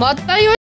またよ。